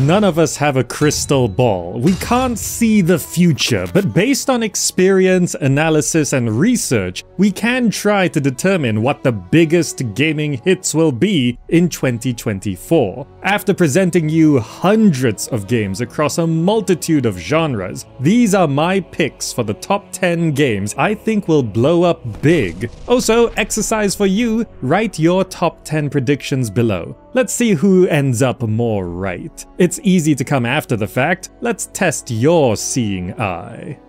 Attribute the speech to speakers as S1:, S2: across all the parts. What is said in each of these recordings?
S1: None of us have a crystal ball. We can't see the future, but based on experience, analysis, and research, we can try to determine what the biggest gaming hits will be in 2024. After presenting you hundreds of games across a multitude of genres, these are my picks for the top 10 games I think will blow up big. Also, exercise for you, write your top 10 predictions below. Let's see who ends up more right. It's easy to come after the fact, let's test your seeing eye.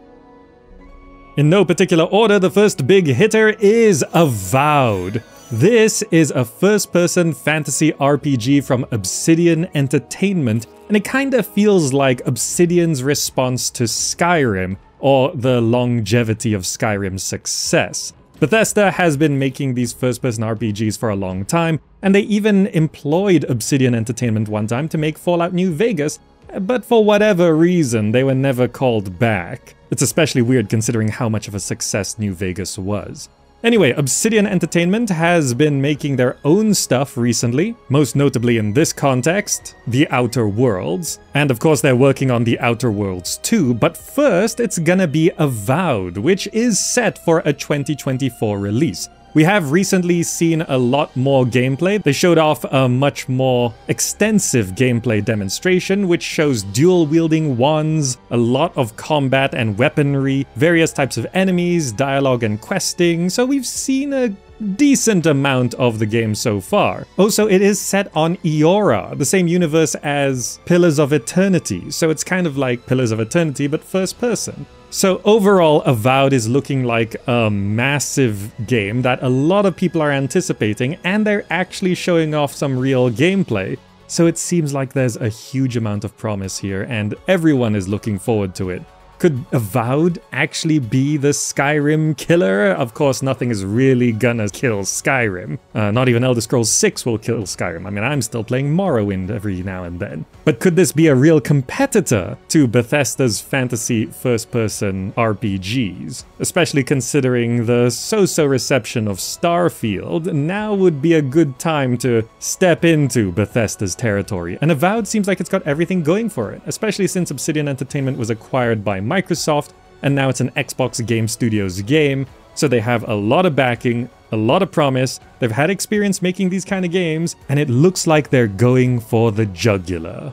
S1: In no particular order, the first big hitter is Avowed. This is a first-person fantasy RPG from Obsidian Entertainment, and it kinda feels like Obsidian's response to Skyrim, or the longevity of Skyrim's success. Bethesda has been making these first-person RPGs for a long time, and they even employed Obsidian Entertainment one time to make Fallout New Vegas, but for whatever reason, they were never called back. It's especially weird considering how much of a success New Vegas was. Anyway, Obsidian Entertainment has been making their own stuff recently, most notably in this context, The Outer Worlds. And of course they're working on The Outer Worlds too, but first it's gonna be Avowed, which is set for a 2024 release. We have recently seen a lot more gameplay. They showed off a much more extensive gameplay demonstration, which shows dual wielding wands, a lot of combat and weaponry, various types of enemies, dialogue and questing. So we've seen a decent amount of the game so far. Also, it is set on Eora, the same universe as Pillars of Eternity, so it's kind of like Pillars of Eternity but first person. So overall, Avowed is looking like a massive game that a lot of people are anticipating, and they're actually showing off some real gameplay. So it seems like there's a huge amount of promise here, and everyone is looking forward to it. Could Avowed actually be the Skyrim killer? Of course, nothing is really gonna kill Skyrim. Uh, not even Elder Scrolls 6 will kill Skyrim. I mean, I'm still playing Morrowind every now and then. But could this be a real competitor to Bethesda's fantasy first-person RPGs? Especially considering the so-so reception of Starfield, now would be a good time to step into Bethesda's territory. And Avowed seems like it's got everything going for it, especially since Obsidian Entertainment was acquired by Microsoft, and now it's an Xbox Game Studios game, so they have a lot of backing, a lot of promise, they've had experience making these kind of games, and it looks like they're going for the jugular.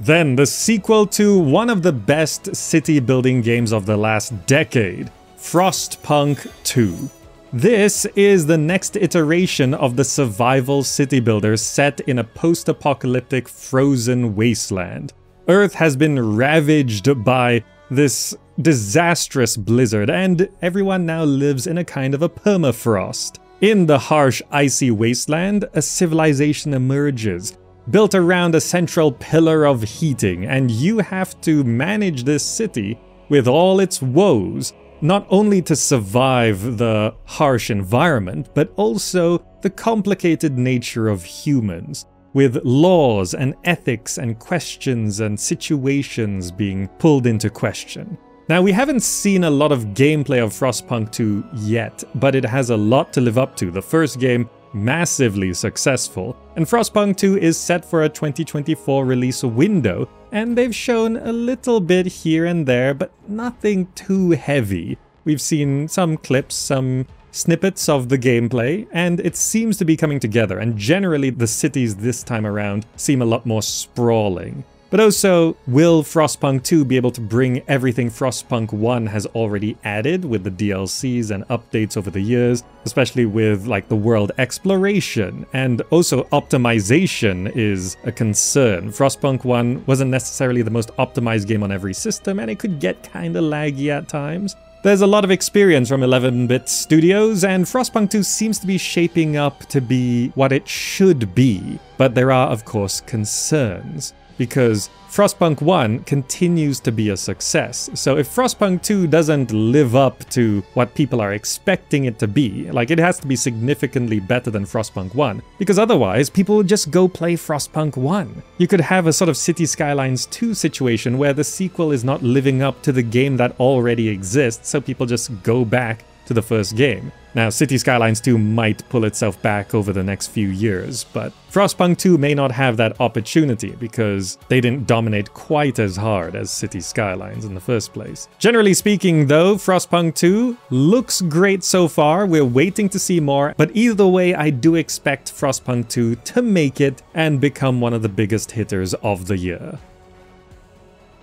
S1: Then, the sequel to one of the best city building games of the last decade, Frostpunk 2. This is the next iteration of the survival city builder set in a post-apocalyptic frozen wasteland. Earth has been ravaged by this disastrous blizzard, and everyone now lives in a kind of a permafrost. In the harsh, icy wasteland, a civilization emerges, built around a central pillar of heating, and you have to manage this city with all its woes, not only to survive the harsh environment, but also the complicated nature of humans with laws and ethics and questions and situations being pulled into question. Now, we haven't seen a lot of gameplay of Frostpunk 2 yet, but it has a lot to live up to. The first game, massively successful, and Frostpunk 2 is set for a 2024 release window, and they've shown a little bit here and there, but nothing too heavy. We've seen some clips, some snippets of the gameplay, and it seems to be coming together, and generally the cities this time around seem a lot more sprawling. But oh also, will Frostpunk 2 be able to bring everything Frostpunk 1 has already added with the DLCs and updates over the years, especially with like the world exploration and also optimization is a concern. Frostpunk 1 wasn't necessarily the most optimized game on every system and it could get kinda laggy at times. There's a lot of experience from 11-bit studios, and Frostpunk 2 seems to be shaping up to be what it should be, but there are of course concerns because Frostpunk 1 continues to be a success. So if Frostpunk 2 doesn't live up to what people are expecting it to be, like it has to be significantly better than Frostpunk 1, because otherwise people would just go play Frostpunk 1. You could have a sort of City Skylines 2 situation where the sequel is not living up to the game that already exists, so people just go back to the first game. Now, City Skylines 2 might pull itself back over the next few years, but Frostpunk 2 may not have that opportunity because they didn't dominate quite as hard as City Skylines in the first place. Generally speaking, though, Frostpunk 2 looks great so far. We're waiting to see more, but either way, I do expect Frostpunk 2 to make it and become one of the biggest hitters of the year.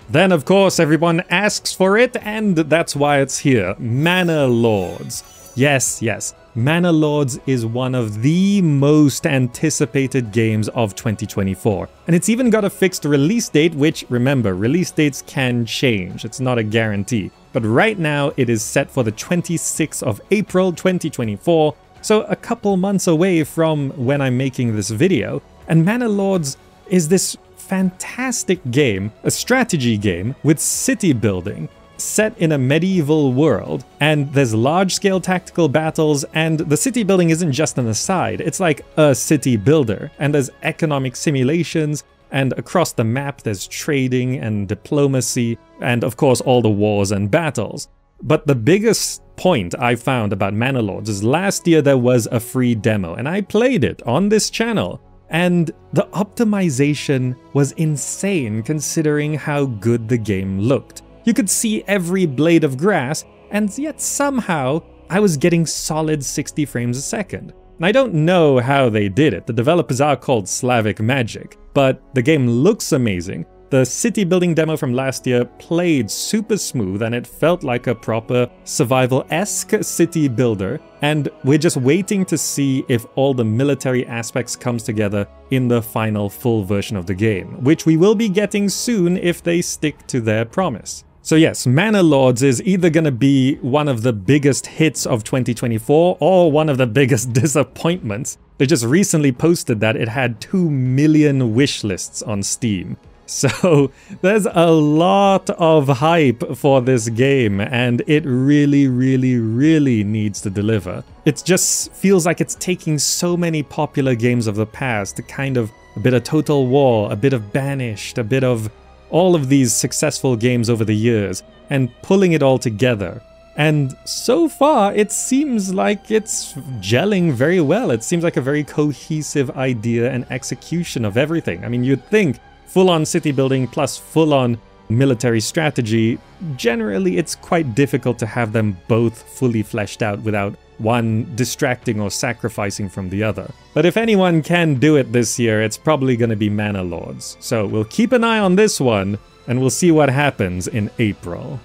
S1: Then, of course, everyone asks for it, and that's why it's here Manor Lords. Yes, yes. Manor Lords is one of the most anticipated games of 2024. And it's even got a fixed release date, which, remember, release dates can change. It's not a guarantee. But right now, it is set for the 26th of April 2024, so a couple months away from when I'm making this video. And Manor Lords is this fantastic game, a strategy game with city building set in a medieval world, and there's large scale tactical battles, and the city building isn't just an aside, it's like a city builder, and there's economic simulations, and across the map there's trading and diplomacy, and of course all the wars and battles. But the biggest point I found about Manor Lords is last year there was a free demo, and I played it on this channel. And the optimization was insane considering how good the game looked. You could see every blade of grass, and yet somehow I was getting solid 60 frames a second. I don't know how they did it, the developers are called Slavic Magic, but the game looks amazing, the city building demo from last year played super smooth and it felt like a proper survival-esque city builder, and we're just waiting to see if all the military aspects comes together in the final full version of the game, which we will be getting soon if they stick to their promise. So yes, Manor Lords is either going to be one of the biggest hits of 2024 or one of the biggest disappointments. They just recently posted that it had 2 million wish lists on Steam. So there's a lot of hype for this game and it really, really, really needs to deliver. It just feels like it's taking so many popular games of the past kind of a bit of Total War, a bit of Banished, a bit of all of these successful games over the years and pulling it all together. And so far, it seems like it's gelling very well. It seems like a very cohesive idea and execution of everything. I mean, you'd think full-on city building plus full-on military strategy, generally it's quite difficult to have them both fully fleshed out without one distracting or sacrificing from the other. But if anyone can do it this year, it's probably going to be Manor Lords. So we'll keep an eye on this one, and we'll see what happens in April.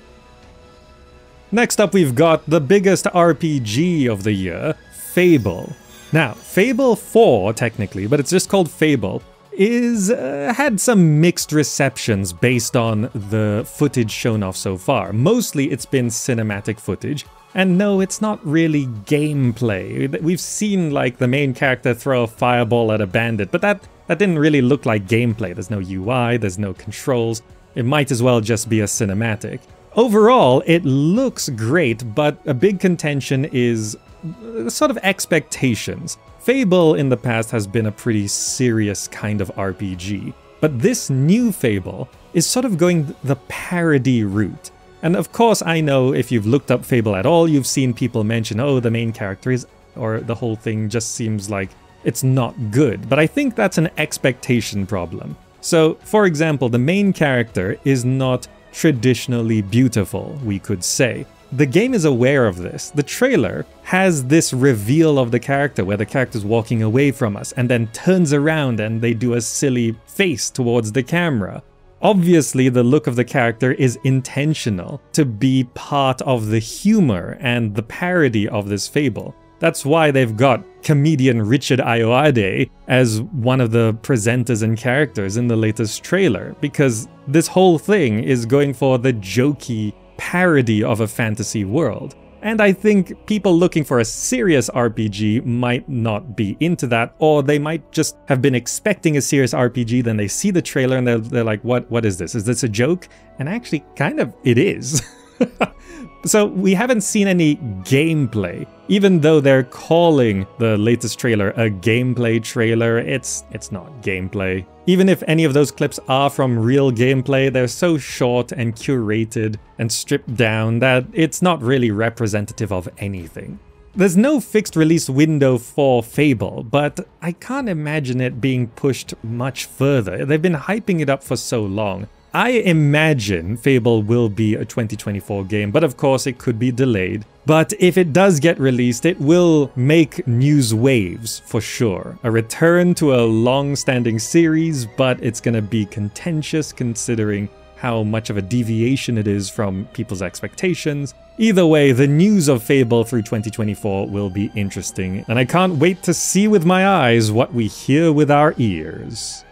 S1: Next up we've got the biggest RPG of the year, Fable. Now, Fable 4 technically, but it's just called Fable, is uh, had some mixed receptions based on the footage shown off so far. Mostly it's been cinematic footage, and no, it's not really gameplay. We've seen like the main character throw a fireball at a bandit, but that that didn't really look like gameplay. There's no UI, there's no controls. It might as well just be a cinematic. Overall, it looks great, but a big contention is uh, sort of expectations. Fable in the past has been a pretty serious kind of RPG, but this new Fable is sort of going the parody route. And of course, I know if you've looked up Fable at all, you've seen people mention, oh, the main character is, or the whole thing just seems like it's not good. But I think that's an expectation problem. So, for example, the main character is not traditionally beautiful, we could say. The game is aware of this. The trailer has this reveal of the character where the character's walking away from us and then turns around and they do a silly face towards the camera. Obviously, the look of the character is intentional to be part of the humor and the parody of this fable. That's why they've got comedian Richard Ayoade as one of the presenters and characters in the latest trailer, because this whole thing is going for the jokey parody of a fantasy world. And I think people looking for a serious RPG might not be into that, or they might just have been expecting a serious RPG, then they see the trailer and they're, they're like, what, what is this? Is this a joke? And actually, kind of, it is. So we haven't seen any gameplay. Even though they're calling the latest trailer a gameplay trailer, it's it's not gameplay. Even if any of those clips are from real gameplay, they're so short and curated and stripped down that it's not really representative of anything. There's no fixed release window for Fable, but I can't imagine it being pushed much further. They've been hyping it up for so long. I imagine Fable will be a 2024 game, but of course it could be delayed. But if it does get released, it will make news waves for sure. A return to a long-standing series, but it's gonna be contentious considering how much of a deviation it is from people's expectations. Either way, the news of Fable through 2024 will be interesting, and I can't wait to see with my eyes what we hear with our ears.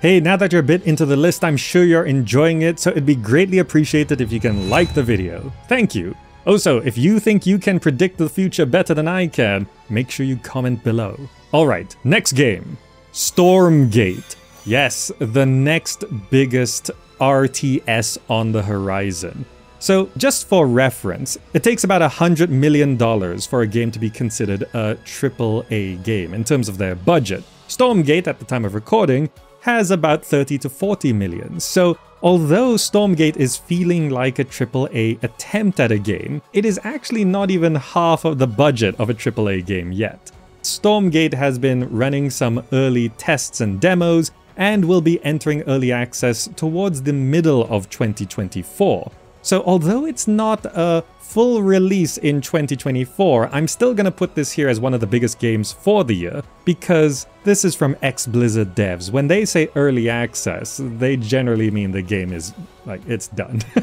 S1: Hey, now that you're a bit into the list, I'm sure you're enjoying it, so it'd be greatly appreciated if you can like the video. Thank you. Also, if you think you can predict the future better than I can, make sure you comment below. Alright, next game. Stormgate. Yes, the next biggest RTS on the horizon. So, just for reference, it takes about $100 million for a game to be considered a AAA game in terms of their budget. Stormgate, at the time of recording, has about 30 to 40 million. So although Stormgate is feeling like a AAA attempt at a game, it is actually not even half of the budget of a AAA game yet. Stormgate has been running some early tests and demos and will be entering early access towards the middle of 2024. So although it's not a full release in 2024, I'm still gonna put this here as one of the biggest games for the year, because this is from ex-Blizzard devs. When they say early access, they generally mean the game is, like, it's done.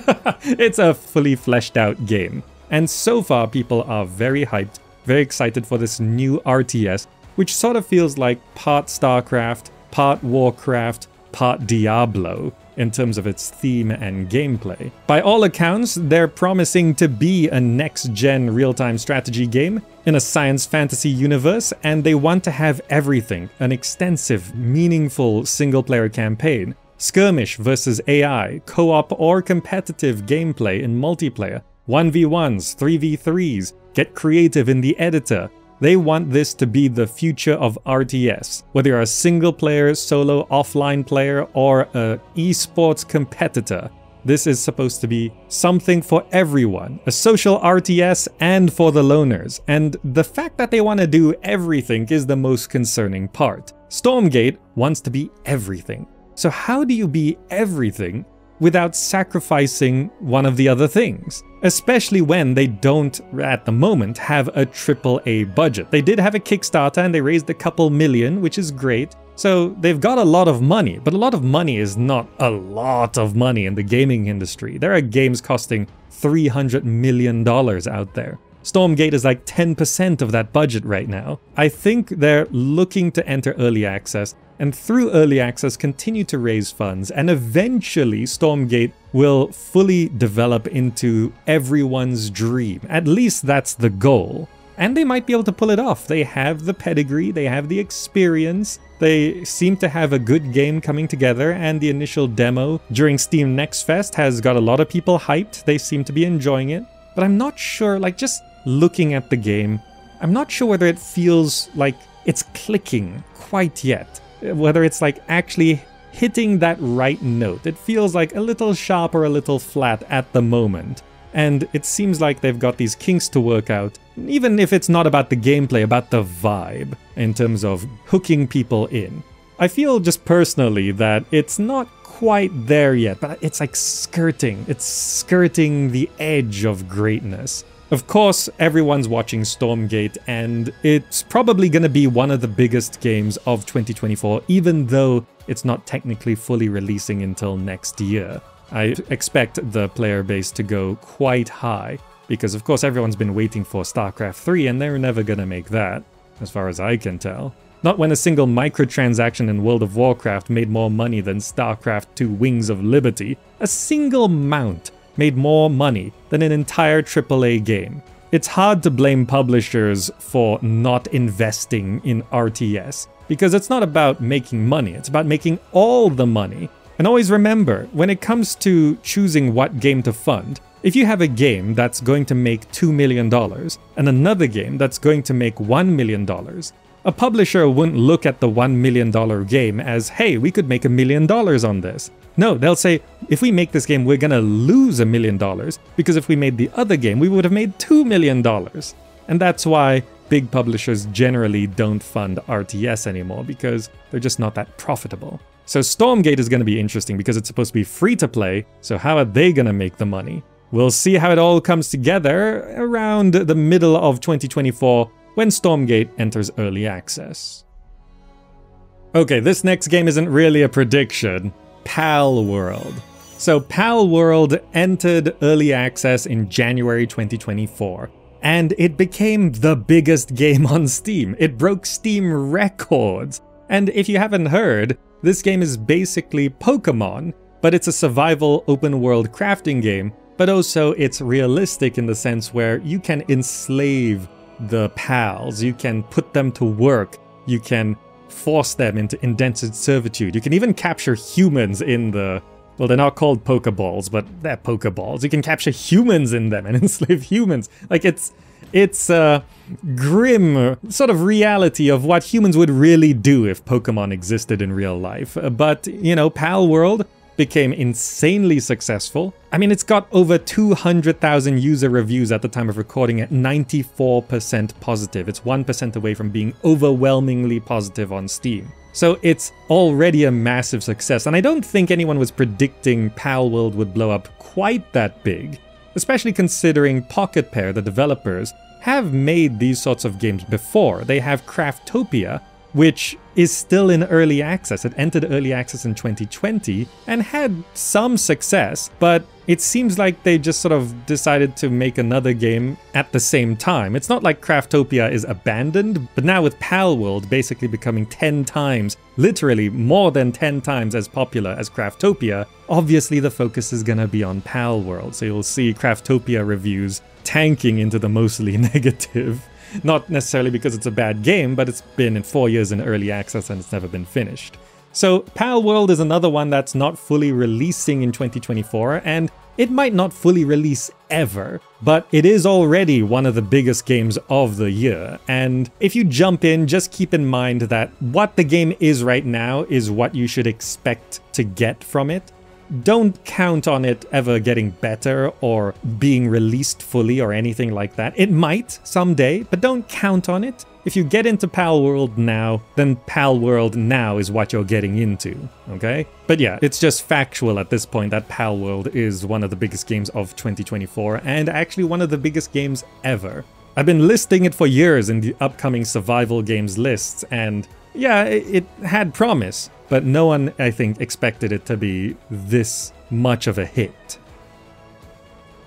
S1: it's a fully fleshed out game. And so far, people are very hyped, very excited for this new RTS, which sort of feels like part StarCraft, part Warcraft, part Diablo, in terms of its theme and gameplay. By all accounts, they're promising to be a next-gen real-time strategy game in a science fantasy universe, and they want to have everything, an extensive, meaningful single-player campaign, skirmish versus AI, co-op or competitive gameplay in multiplayer, 1v1s, 3v3s, get creative in the editor, they want this to be the future of RTS. Whether you're a single player, solo, offline player, or a esports competitor, this is supposed to be something for everyone, a social RTS and for the loners. And the fact that they want to do everything is the most concerning part. Stormgate wants to be everything. So how do you be everything without sacrificing one of the other things. Especially when they don't, at the moment, have a AAA budget. They did have a Kickstarter and they raised a couple million, which is great. So they've got a lot of money, but a lot of money is not a lot of money in the gaming industry. There are games costing $300 million out there. Stormgate is like 10% of that budget right now. I think they're looking to enter early access and through early access continue to raise funds and eventually Stormgate will fully develop into everyone's dream. At least that's the goal. And they might be able to pull it off. They have the pedigree, they have the experience, they seem to have a good game coming together, and the initial demo during Steam Next Fest has got a lot of people hyped. They seem to be enjoying it. But I'm not sure, like, just looking at the game, I'm not sure whether it feels like it's clicking quite yet whether it's like actually hitting that right note. It feels like a little sharp or a little flat at the moment. And it seems like they've got these kinks to work out, even if it's not about the gameplay, about the vibe, in terms of hooking people in. I feel just personally that it's not quite there yet, but it's like skirting. It's skirting the edge of greatness. Of course, everyone's watching Stormgate, and it's probably going to be one of the biggest games of 2024, even though it's not technically fully releasing until next year. I expect the player base to go quite high, because of course everyone's been waiting for StarCraft 3, and they're never going to make that, as far as I can tell. Not when a single microtransaction in World of Warcraft made more money than StarCraft 2 Wings of Liberty. A single mount made more money than an entire AAA game. It's hard to blame publishers for not investing in RTS, because it's not about making money, it's about making all the money. And always remember, when it comes to choosing what game to fund, if you have a game that's going to make $2 million and another game that's going to make $1 million, a publisher wouldn't look at the $1 million game as, hey, we could make a million dollars on this. No, they'll say, if we make this game, we're gonna lose a million dollars, because if we made the other game, we would have made $2 million. And that's why big publishers generally don't fund RTS anymore because they're just not that profitable. So Stormgate is going to be interesting because it's supposed to be free to play, so how are they going to make the money? We'll see how it all comes together around the middle of 2024 when Stormgate enters early access. Okay, this next game isn't really a prediction. Palworld. So Palworld entered early access in January 2024, and it became the biggest game on Steam. It broke Steam records. And if you haven't heard, this game is basically Pokemon, but it's a survival open world crafting game, but also it's realistic in the sense where you can enslave the pals, you can put them to work, you can force them into indentured servitude. You can even capture humans in the well, they're not called Pokeballs, but they're Pokeballs. You can capture humans in them and enslave humans. Like it's it's a grim sort of reality of what humans would really do if Pokemon existed in real life. Uh, but, you know, Palworld became insanely successful. I mean, it's got over 200,000 user reviews at the time of recording at 94% positive. It's 1% away from being overwhelmingly positive on Steam. So it's already a massive success, and I don't think anyone was predicting Palworld would blow up quite that big, especially considering Pocket Pair, the developers, have made these sorts of games before. They have Craftopia, which is still in early access. It entered early access in 2020 and had some success, but it seems like they just sort of decided to make another game at the same time. It's not like Craftopia is abandoned, but now with Palworld basically becoming 10 times, literally more than 10 times as popular as Craftopia, obviously the focus is gonna be on Palworld. So you'll see Craftopia reviews tanking into the mostly negative. Not necessarily because it's a bad game, but it's been in four years in early access and it's never been finished. So Palworld is another one that's not fully releasing in 2024, and it might not fully release ever, but it is already one of the biggest games of the year. And if you jump in, just keep in mind that what the game is right now is what you should expect to get from it don't count on it ever getting better or being released fully or anything like that. It might someday, but don't count on it. If you get into Palworld now, then Palworld now is what you're getting into, okay? But yeah, it's just factual at this point that Palworld is one of the biggest games of 2024 and actually one of the biggest games ever. I've been listing it for years in the upcoming survival games lists, and yeah, it, had promise, but no one, I think, expected it to be this much of a hit.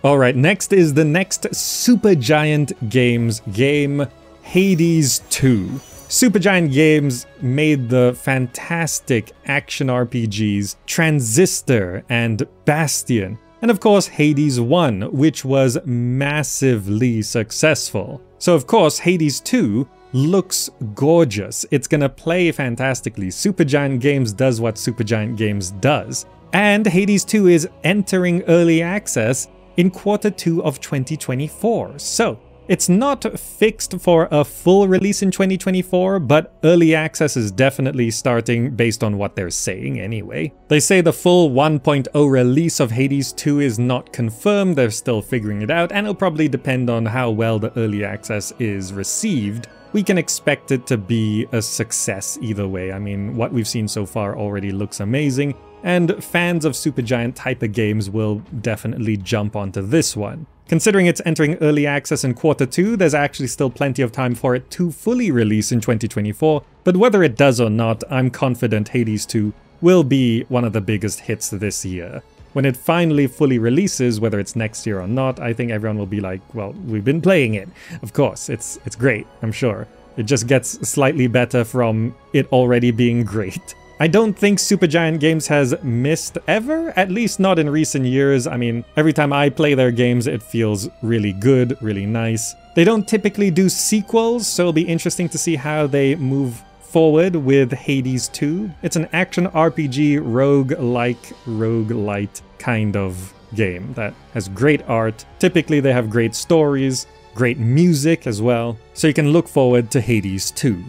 S1: Alright, next is the next Supergiant Games game, Hades 2. Supergiant Games made the fantastic action RPGs Transistor and Bastion, and of course Hades 1, which was massively successful. So of course Hades 2 looks gorgeous. It's gonna play fantastically. Supergiant Games does what Supergiant Games does. And Hades 2 is entering early access in quarter 2 of 2024. So, it's not fixed for a full release in 2024, but early access is definitely starting based on what they're saying anyway. They say the full 1.0 release of Hades 2 is not confirmed, they're still figuring it out, and it'll probably depend on how well the early access is received we can expect it to be a success either way. I mean, what we've seen so far already looks amazing, and fans of Supergiant type of games will definitely jump onto this one. Considering it's entering early access in quarter 2, there's actually still plenty of time for it to fully release in 2024, but whether it does or not, I'm confident Hades 2 will be one of the biggest hits this year. When it finally fully releases, whether it's next year or not, I think everyone will be like, well, we've been playing it. Of course, it's it's great, I'm sure. It just gets slightly better from it already being great. I don't think Supergiant Games has missed ever, at least not in recent years. I mean, every time I play their games, it feels really good, really nice. They don't typically do sequels, so it'll be interesting to see how they move forward with Hades 2. It's an action RPG rogue-like, rogue-lite kind of game that has great art. Typically they have great stories, great music as well, so you can look forward to Hades 2.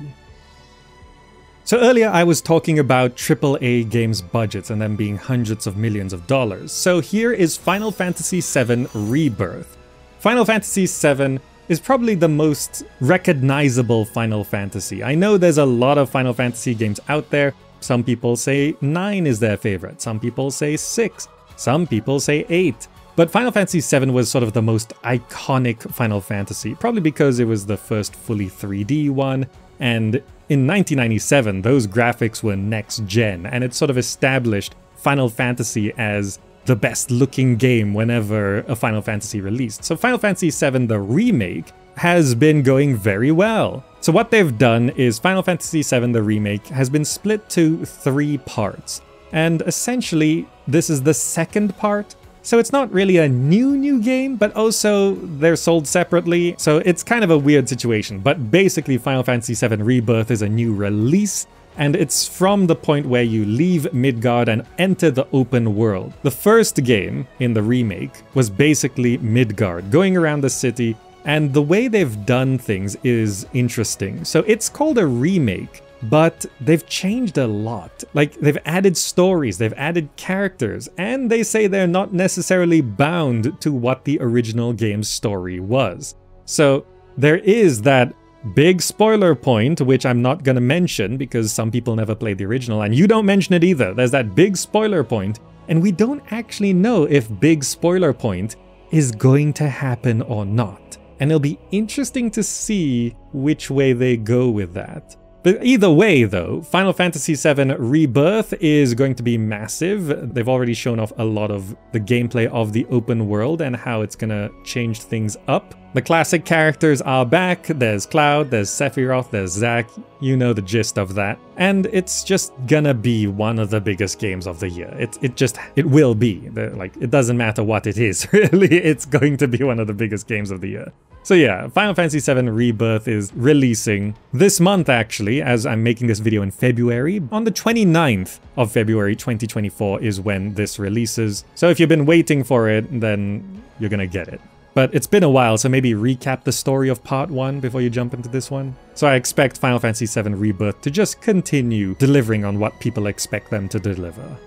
S1: So earlier I was talking about AAA games budgets and them being hundreds of millions of dollars. So here is Final Fantasy VII Rebirth. Final Fantasy VII is probably the most recognizable Final Fantasy. I know there's a lot of Final Fantasy games out there. Some people say 9 is their favorite, some people say 6, some people say 8. But Final Fantasy VII was sort of the most iconic Final Fantasy, probably because it was the first fully 3D one, and in 1997 those graphics were next gen, and it sort of established Final Fantasy as the best looking game whenever a Final Fantasy released. So Final Fantasy VII, the remake, has been going very well. So what they've done is Final Fantasy VII, the remake, has been split to three parts. And essentially, this is the second part. So it's not really a new new game, but also they're sold separately, so it's kind of a weird situation. But basically Final Fantasy VII Rebirth is a new release, and it's from the point where you leave Midgard and enter the open world. The first game in the remake was basically Midgard, going around the city, and the way they've done things is interesting. So it's called a remake, but they've changed a lot. Like, they've added stories, they've added characters, and they say they're not necessarily bound to what the original game's story was. So, there is that big spoiler point, which I'm not gonna mention because some people never played the original, and you don't mention it either. There's that big spoiler point, and we don't actually know if big spoiler point is going to happen or not. And it'll be interesting to see which way they go with that. But either way, though, Final Fantasy VII Rebirth is going to be massive. They've already shown off a lot of the gameplay of the open world and how it's gonna change things up. The classic characters are back. There's Cloud, there's Sephiroth, there's Zack. You know the gist of that. And it's just gonna be one of the biggest games of the year. It, it just, it will be. Like, it doesn't matter what it is, really. It's going to be one of the biggest games of the year. So yeah, Final Fantasy VII Rebirth is releasing this month actually, as I'm making this video in February. On the 29th of February 2024 is when this releases. So if you've been waiting for it, then you're gonna get it. But it's been a while, so maybe recap the story of part 1 before you jump into this one. So I expect Final Fantasy VII Rebirth to just continue delivering on what people expect them to deliver.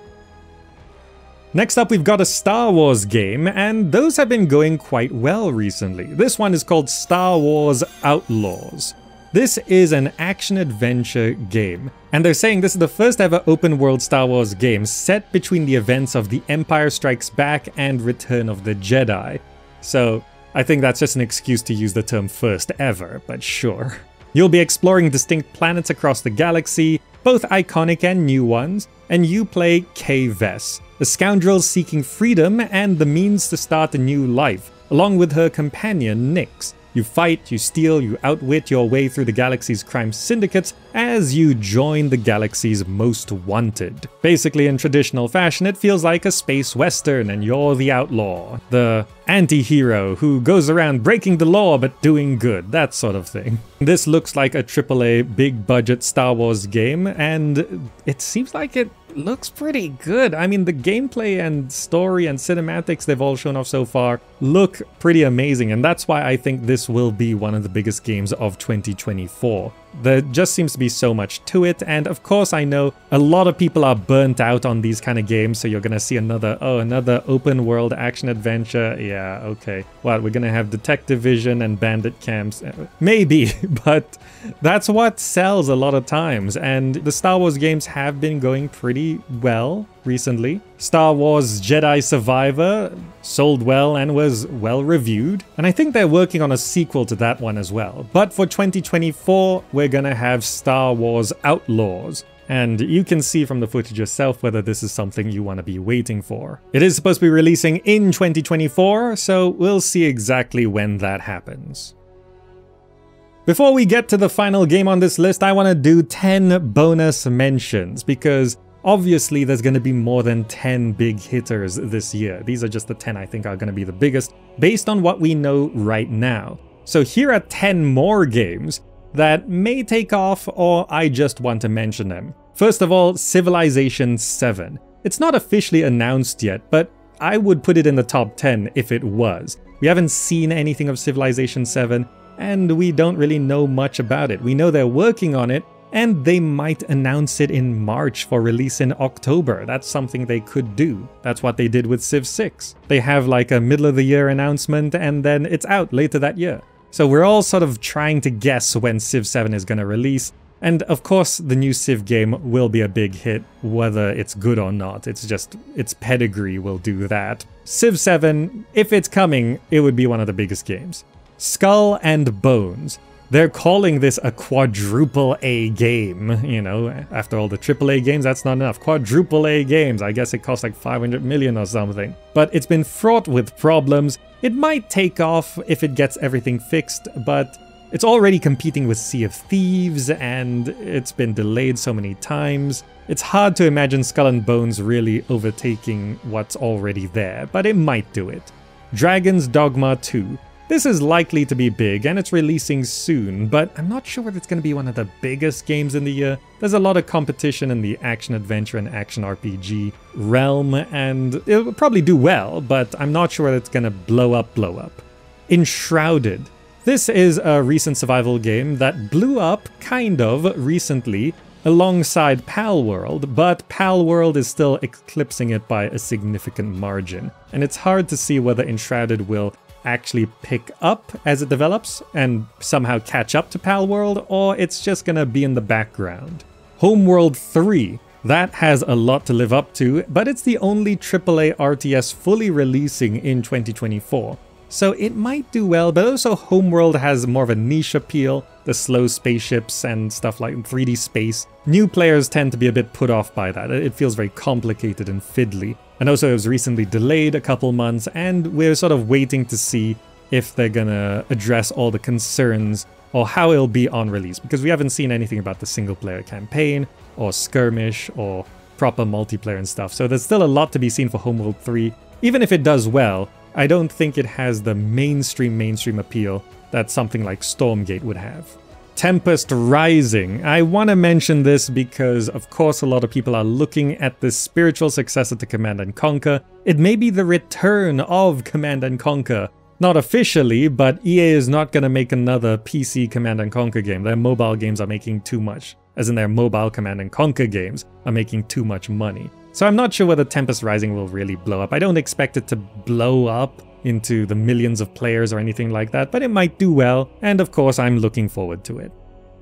S1: Next up, we've got a Star Wars game, and those have been going quite well recently. This one is called Star Wars Outlaws. This is an action-adventure game, and they're saying this is the first ever open-world Star Wars game set between the events of The Empire Strikes Back and Return of the Jedi. So, I think that's just an excuse to use the term first ever, but sure. You'll be exploring distinct planets across the galaxy, both iconic and new ones, and you play Kay Vess, a scoundrel seeking freedom and the means to start a new life, along with her companion Nix. You fight, you steal, you outwit your way through the galaxy's crime syndicates as you join the galaxy's most wanted. Basically, in traditional fashion, it feels like a space western and you're the outlaw, the anti-hero who goes around breaking the law but doing good, that sort of thing. This looks like a AAA big budget Star Wars game and it seems like it looks pretty good. I mean, the gameplay and story and cinematics they've all shown off so far look pretty amazing, and that's why I think this will be one of the biggest games of 2024. There just seems to be so much to it, and of course I know a lot of people are burnt out on these kind of games, so you're gonna see another, oh, another open world action adventure. Yeah, okay. What, we're gonna have detective vision and bandit camps? Uh, maybe, but that's what sells a lot of times, and the Star Wars games have been going pretty well recently. Star Wars Jedi Survivor sold well and was well reviewed, and I think they're working on a sequel to that one as well. But for 2024, we're gonna have Star Wars Outlaws, and you can see from the footage yourself whether this is something you want to be waiting for. It is supposed to be releasing in 2024, so we'll see exactly when that happens. Before we get to the final game on this list, I want to do 10 bonus mentions because obviously there's going to be more than 10 big hitters this year. These are just the 10 I think are going to be the biggest based on what we know right now. So here are 10 more games that may take off or I just want to mention them. First of all, Civilization 7. It's not officially announced yet, but I would put it in the top 10 if it was. We haven't seen anything of Civilization 7, and we don't really know much about it. We know they're working on it, and they might announce it in March for release in October. That's something they could do. That's what they did with Civ 6. They have like a middle of the year announcement and then it's out later that year. So we're all sort of trying to guess when Civ 7 is going to release. And of course, the new Civ game will be a big hit, whether it's good or not. It's just, its pedigree will do that. Civ 7, if it's coming, it would be one of the biggest games. Skull and Bones. They're calling this a quadruple A game, you know, after all the triple A games, that's not enough. Quadruple A games, I guess it costs like 500 million or something. But it's been fraught with problems. It might take off if it gets everything fixed, but it's already competing with Sea of Thieves, and it's been delayed so many times. It's hard to imagine Skull and Bones really overtaking what's already there, but it might do it. Dragon's Dogma 2. This is likely to be big and it's releasing soon, but I'm not sure whether it's going to be one of the biggest games in the year. There's a lot of competition in the action adventure and action RPG realm and it will probably do well, but I'm not sure it's going to blow up blow up. Enshrouded. This is a recent survival game that blew up kind of recently alongside Palworld, but Palworld is still eclipsing it by a significant margin, and it's hard to see whether Enshrouded will actually pick up as it develops and somehow catch up to Palworld, or it's just gonna be in the background. Homeworld 3. That has a lot to live up to, but it's the only AAA RTS fully releasing in 2024. So it might do well, but also Homeworld has more of a niche appeal, the slow spaceships and stuff like 3D space. New players tend to be a bit put off by that, it feels very complicated and fiddly. And also it was recently delayed a couple months and we're sort of waiting to see if they're gonna address all the concerns or how it'll be on release because we haven't seen anything about the single player campaign or skirmish or proper multiplayer and stuff. So there's still a lot to be seen for Homeworld 3. Even if it does well, I don't think it has the mainstream mainstream appeal that something like Stormgate would have. Tempest Rising. I want to mention this because, of course, a lot of people are looking at the spiritual successor to Command and Conquer. It may be the return of Command and Conquer. Not officially, but EA is not going to make another PC Command and Conquer game. Their mobile games are making too much, as in their mobile Command and Conquer games are making too much money. So I'm not sure whether Tempest Rising will really blow up. I don't expect it to blow up into the millions of players or anything like that, but it might do well, and of course I'm looking forward to it.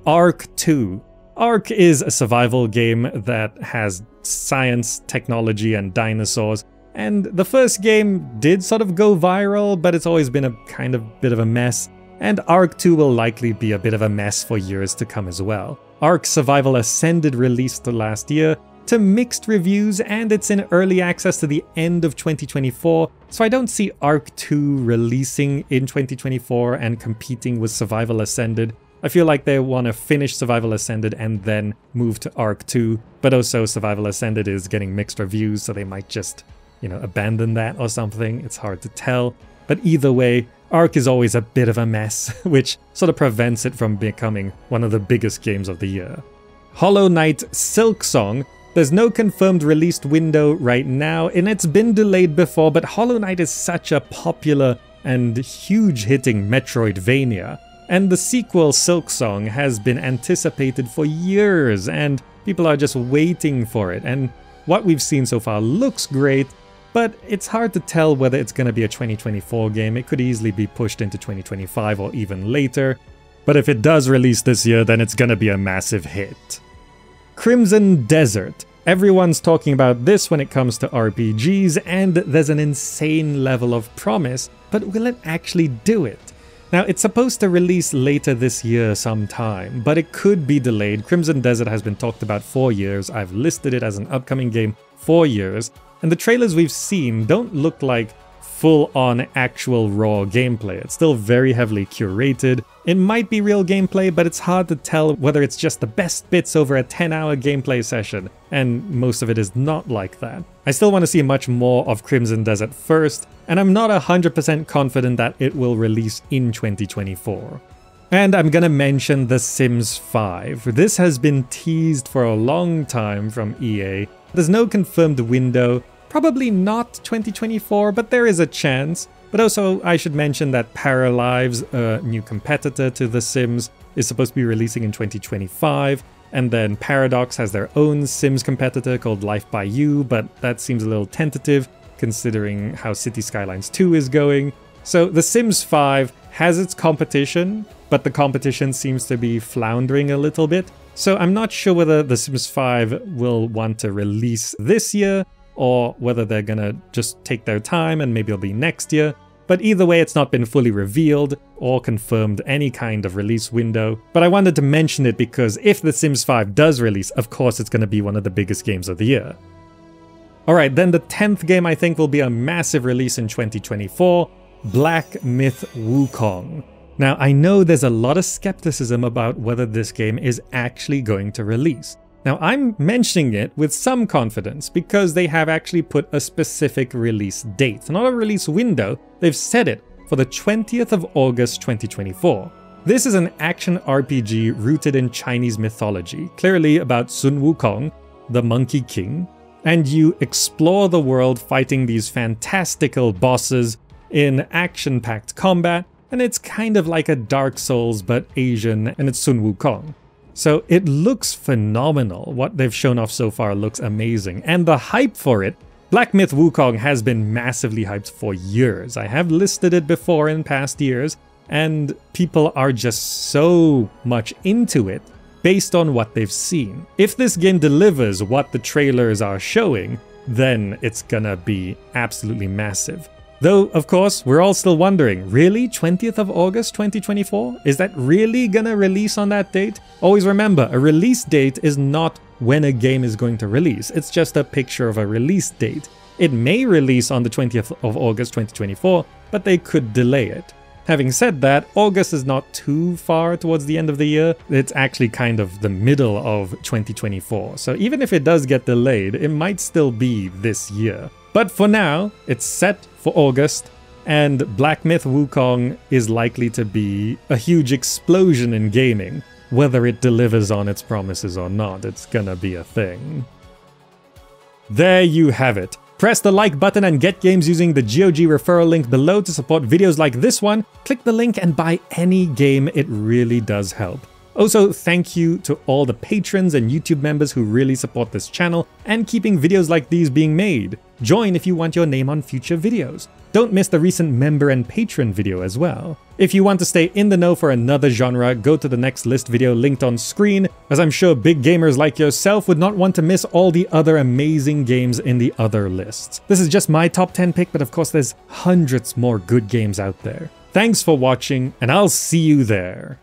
S1: Ark 2. Ark is a survival game that has science, technology, and dinosaurs, and the first game did sort of go viral, but it's always been a kind of bit of a mess, and Ark 2 will likely be a bit of a mess for years to come as well. Ark Survival Ascended released last year, to mixed reviews and it's in early access to the end of 2024, so I don't see Ark 2 releasing in 2024 and competing with Survival Ascended. I feel like they want to finish Survival Ascended and then move to Ark 2, but also Survival Ascended is getting mixed reviews, so they might just, you know, abandon that or something. It's hard to tell. But either way, Ark is always a bit of a mess, which sort of prevents it from becoming one of the biggest games of the year. Hollow Knight Silksong there's no confirmed released window right now, and it's been delayed before, but Hollow Knight is such a popular and huge hitting Metroidvania. And the sequel, Silksong, has been anticipated for years, and people are just waiting for it. And what we've seen so far looks great, but it's hard to tell whether it's going to be a 2024 game. It could easily be pushed into 2025 or even later. But if it does release this year, then it's going to be a massive hit. Crimson Desert. Everyone's talking about this when it comes to RPGs, and there's an insane level of promise, but will it actually do it? Now, it's supposed to release later this year sometime, but it could be delayed. Crimson Desert has been talked about for years. I've listed it as an upcoming game for years, and the trailers we've seen don't look like full-on actual raw gameplay. It's still very heavily curated. It might be real gameplay, but it's hard to tell whether it's just the best bits over a 10-hour gameplay session, and most of it is not like that. I still want to see much more of Crimson Desert first, and I'm not 100% confident that it will release in 2024. And I'm gonna mention The Sims 5. This has been teased for a long time from EA. There's no confirmed window, Probably not 2024, but there is a chance. But also, I should mention that Paralives, a uh, new competitor to The Sims, is supposed to be releasing in 2025. And then Paradox has their own Sims competitor called Life by You, but that seems a little tentative considering how City Skylines 2 is going. So The Sims 5 has its competition, but the competition seems to be floundering a little bit. So I'm not sure whether The Sims 5 will want to release this year or whether they're gonna just take their time and maybe it'll be next year. But either way, it's not been fully revealed or confirmed any kind of release window. But I wanted to mention it because if The Sims 5 does release, of course it's to be one of the biggest games of the year. Alright, then the 10th game I think will be a massive release in 2024, Black Myth Wukong. Now, I know there's a lot of skepticism about whether this game is actually going to release. Now, I'm mentioning it with some confidence because they have actually put a specific release date, not a release window, they've set it for the 20th of August 2024. This is an action RPG rooted in Chinese mythology, clearly about Sun Wukong, the Monkey King, and you explore the world fighting these fantastical bosses in action packed combat, and it's kind of like a Dark Souls but Asian, and it's Sun Wukong. So it looks phenomenal. What they've shown off so far looks amazing. And the hype for it, Black Myth Wukong has been massively hyped for years. I have listed it before in past years, and people are just so much into it based on what they've seen. If this game delivers what the trailers are showing, then it's gonna be absolutely massive. Though, of course, we're all still wondering, really? 20th of August 2024? Is that really gonna release on that date? Always remember, a release date is not when a game is going to release, it's just a picture of a release date. It may release on the 20th of August 2024, but they could delay it. Having said that, August is not too far towards the end of the year. It's actually kind of the middle of 2024. So even if it does get delayed, it might still be this year. But for now, it's set for August, and Black Myth Wukong is likely to be a huge explosion in gaming. Whether it delivers on its promises or not, it's gonna be a thing. There you have it. Press the like button and get games using the GOG referral link below to support videos like this one. Click the link and buy any game, it really does help. Also, thank you to all the patrons and YouTube members who really support this channel and keeping videos like these being made. Join if you want your name on future videos. Don't miss the recent member and patron video as well. If you want to stay in the know for another genre, go to the next list video linked on screen, as I'm sure big gamers like yourself would not want to miss all the other amazing games in the other lists. This is just my top 10 pick, but of course there's hundreds more good games out there. Thanks for watching, and I'll see you there.